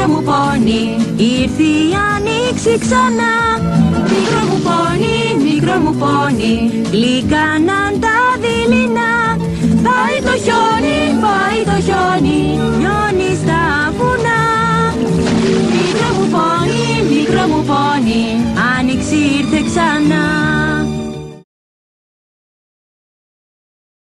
Μικρό μου πόνι, ήρθε η άνοιξη ξανά. Μικρό μου πόνι, μικρό μου πόνι, τα δειλινά. Πάει το χιόνι, πάει το χιόνι, λιώνει στα βουνά. Μικρό μου πόνι, μικρό μου πόνι, άνοιξη ήρθε ξανά.